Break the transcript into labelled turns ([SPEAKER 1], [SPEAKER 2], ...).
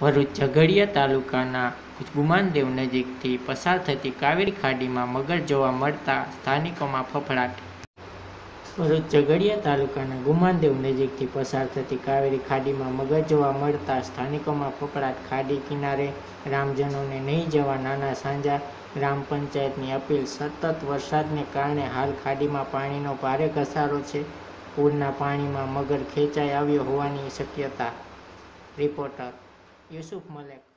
[SPEAKER 1] ભરૂચ ઝઘડિયા તાલુકાના ગુમાનદેવ નજીકથી પસાર થતી કાવેરી ખાડીમાં મગર જોવા મળતા સ્થાનિકોમાં ફફડાટ. ભરૂચ ઝઘડિયા તાલુકાના ગુમાનદેવ નજીકથી પસાર થતી કાવેરી ખાડીમાં મગર જોવા મળતા સ્થાનિકોમાં ફફડાટ. ખાડી કિનારે ગ્રામજનોને નહીં જવા નાના સાંજા. ગ્રામ પંચાયતની અપીલ, સતત વરસાદને કારણે હાલ ખાડીમાં પાણીનો ભારે ઘસારો છે. પૂરના પાણીમાં મગર ખેંચાઈ આવ્યો હોવાની શક્યતા. Reporter Yusuf Malek.